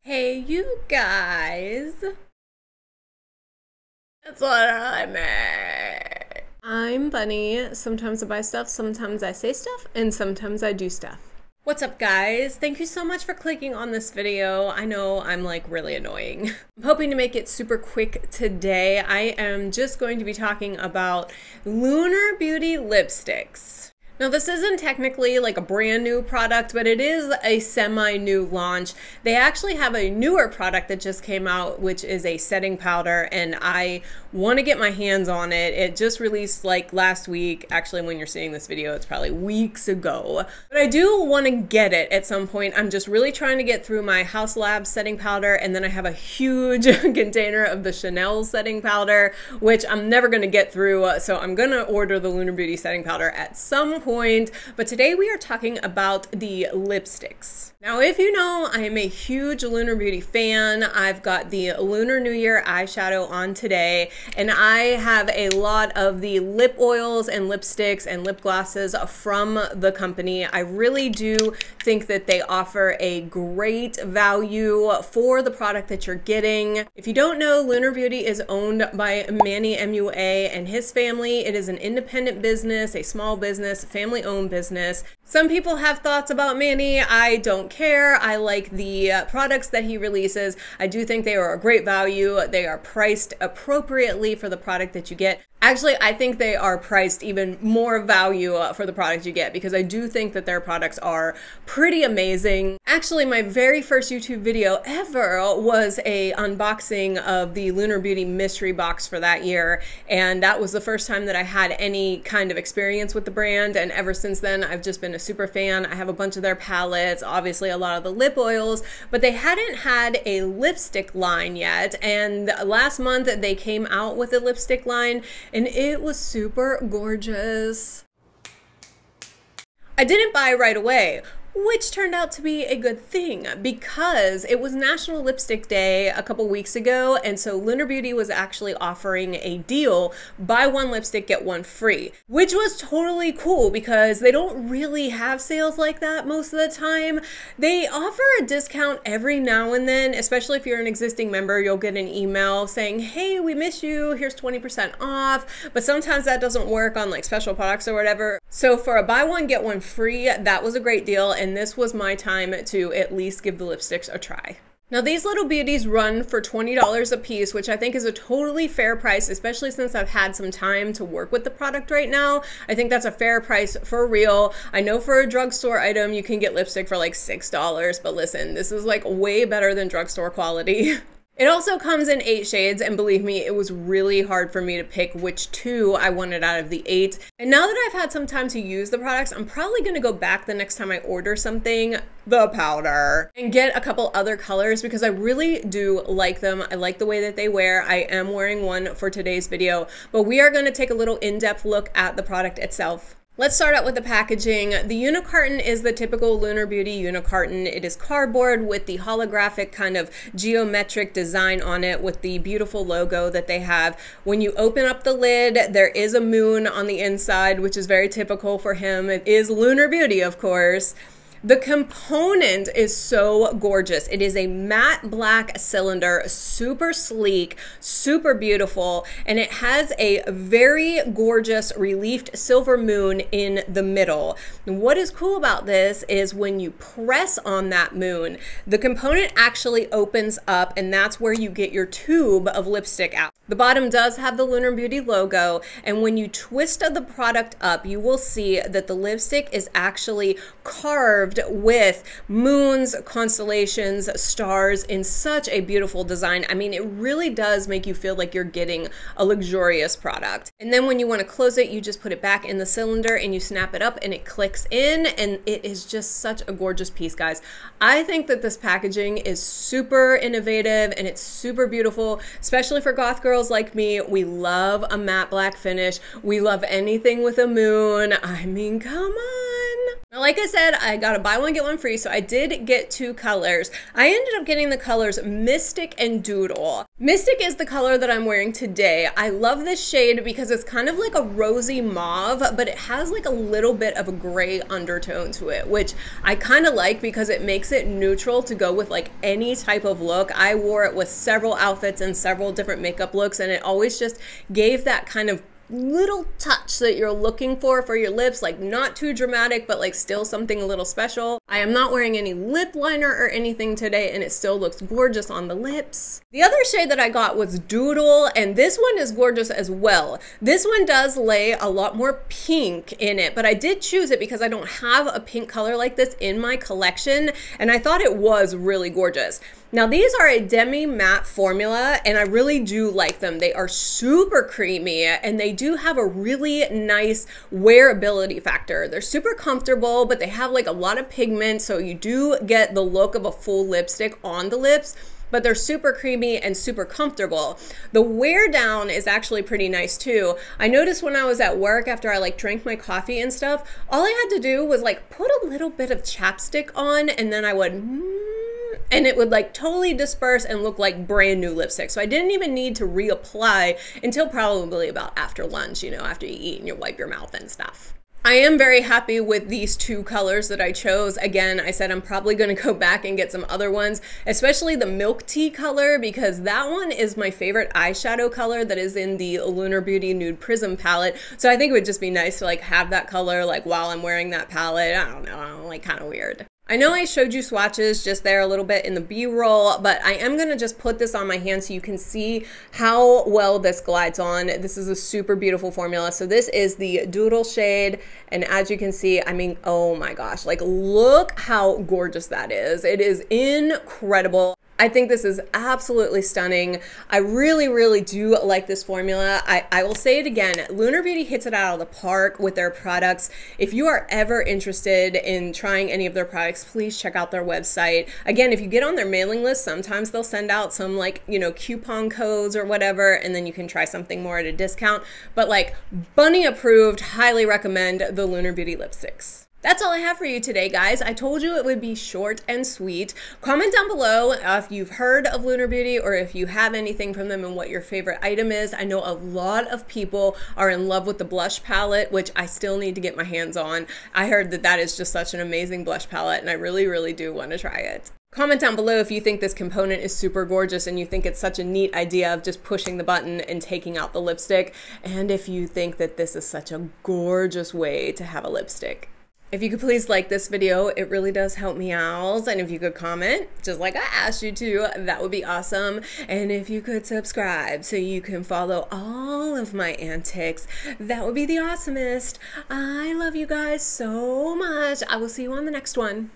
Hey, you guys. That's what I meant. I'm Bunny. Sometimes I buy stuff, sometimes I say stuff, and sometimes I do stuff. What's up guys? Thank you so much for clicking on this video. I know I'm like really annoying. I'm hoping to make it super quick today. I am just going to be talking about Lunar Beauty lipsticks. Now, this isn't technically like a brand new product, but it is a semi new launch. They actually have a newer product that just came out, which is a setting powder, and I want to get my hands on it. It just released like last week. Actually, when you're seeing this video, it's probably weeks ago. But I do want to get it at some point. I'm just really trying to get through my Haus Labs setting powder, and then I have a huge container of the Chanel setting powder, which I'm never going to get through. So I'm going to order the Lunar Beauty setting powder at some point point, but today we are talking about the lipsticks. Now, if you know, I am a huge Lunar Beauty fan. I've got the Lunar New Year eyeshadow on today, and I have a lot of the lip oils and lipsticks and lip glosses from the company. I really do think that they offer a great value for the product that you're getting. If you don't know, Lunar Beauty is owned by Manny MUA and his family. It is an independent business, a small business, family owned business. Some people have thoughts about Manny. I don't care. I like the uh, products that he releases. I do think they are a great value. They are priced appropriately for the product that you get. Actually, I think they are priced even more value uh, for the products you get because I do think that their products are pretty amazing. Actually, my very first YouTube video ever was a unboxing of the Lunar Beauty mystery box for that year, and that was the first time that I had any kind of experience with the brand, and ever since then, I've just been a super fan. I have a bunch of their palettes, obviously a lot of the lip oils, but they hadn't had a lipstick line yet, and last month they came out with a lipstick line and it was super gorgeous. I didn't buy right away which turned out to be a good thing because it was National Lipstick Day a couple weeks ago, and so Lunar Beauty was actually offering a deal buy one lipstick, get one free, which was totally cool because they don't really have sales like that most of the time. They offer a discount every now and then, especially if you're an existing member, you'll get an email saying, Hey, we miss you, here's 20% off, but sometimes that doesn't work on like special products or whatever. So for a buy one, get one free, that was a great deal and this was my time to at least give the lipsticks a try. Now these little beauties run for $20 a piece, which I think is a totally fair price, especially since I've had some time to work with the product right now. I think that's a fair price for real. I know for a drugstore item, you can get lipstick for like $6, but listen, this is like way better than drugstore quality. It also comes in eight shades, and believe me, it was really hard for me to pick which two I wanted out of the eight. And now that I've had some time to use the products, I'm probably gonna go back the next time I order something, the powder, and get a couple other colors because I really do like them. I like the way that they wear. I am wearing one for today's video, but we are gonna take a little in-depth look at the product itself. Let's start out with the packaging. The unit carton is the typical Lunar Beauty unit carton. It is cardboard with the holographic kind of geometric design on it with the beautiful logo that they have. When you open up the lid, there is a moon on the inside, which is very typical for him. It is Lunar Beauty, of course. The component is so gorgeous. It is a matte black cylinder, super sleek, super beautiful, and it has a very gorgeous relieved silver moon in the middle. And what is cool about this is when you press on that moon, the component actually opens up and that's where you get your tube of lipstick out. The bottom does have the Lunar Beauty logo, and when you twist the product up, you will see that the lipstick is actually carved carved with moons, constellations, stars in such a beautiful design. I mean, it really does make you feel like you're getting a luxurious product. And then when you want to close it, you just put it back in the cylinder and you snap it up and it clicks in and it is just such a gorgeous piece, guys. I think that this packaging is super innovative and it's super beautiful, especially for goth girls like me. We love a matte black finish. We love anything with a moon. I mean, come on. Like I said, I got a buy one, get one free, so I did get two colors. I ended up getting the colors Mystic and Doodle. Mystic is the color that I'm wearing today. I love this shade because it's kind of like a rosy mauve, but it has like a little bit of a gray undertone to it, which I kind of like because it makes it neutral to go with like any type of look. I wore it with several outfits and several different makeup looks, and it always just gave that kind of little touch that you're looking for for your lips, like not too dramatic, but like still something a little special. I am not wearing any lip liner or anything today and it still looks gorgeous on the lips. The other shade that I got was Doodle and this one is gorgeous as well. This one does lay a lot more pink in it, but I did choose it because I don't have a pink color like this in my collection and I thought it was really gorgeous. Now these are a demi matte formula and I really do like them. They are super creamy and they do have a really nice wearability factor. They're super comfortable, but they have like a lot of pigment. So you do get the look of a full lipstick on the lips but they're super creamy and super comfortable. The wear down is actually pretty nice too. I noticed when I was at work after I like drank my coffee and stuff, all I had to do was like put a little bit of chapstick on and then I would and it would like totally disperse and look like brand new lipstick. So I didn't even need to reapply until probably about after lunch, you know, after you eat and you wipe your mouth and stuff. I am very happy with these two colors that I chose. Again, I said I'm probably going to go back and get some other ones, especially the milk tea color because that one is my favorite eyeshadow color that is in the Lunar Beauty Nude Prism palette. So I think it would just be nice to like have that color like while I'm wearing that palette. I don't know, I'm like kind of weird. I know I showed you swatches just there a little bit in the b-roll, but I am gonna just put this on my hand so you can see how well this glides on. This is a super beautiful formula. So this is the Doodle shade, and as you can see, I mean, oh my gosh, like look how gorgeous that is. It is incredible. I think this is absolutely stunning. I really, really do like this formula. I, I will say it again, Lunar Beauty hits it out of the park with their products. If you are ever interested in trying any of their products, please check out their website. Again, if you get on their mailing list, sometimes they'll send out some like, you know, coupon codes or whatever, and then you can try something more at a discount. But like bunny approved, highly recommend the Lunar Beauty lipsticks. That's all I have for you today, guys. I told you it would be short and sweet. Comment down below if you've heard of Lunar Beauty or if you have anything from them and what your favorite item is. I know a lot of people are in love with the blush palette, which I still need to get my hands on. I heard that that is just such an amazing blush palette, and I really, really do want to try it. Comment down below if you think this component is super gorgeous and you think it's such a neat idea of just pushing the button and taking out the lipstick, and if you think that this is such a gorgeous way to have a lipstick. If you could please like this video, it really does help me out. And if you could comment, just like I asked you to, that would be awesome. And if you could subscribe so you can follow all of my antics, that would be the awesomest. I love you guys so much. I will see you on the next one.